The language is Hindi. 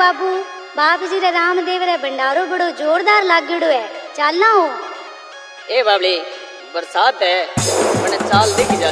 बाबू। बाप जी रे रामदेव रे भंडारो बड़ो जोरदार लागेड़ो है चलना हो। ए बाबली, बरसात है मैंने चाल देखी जा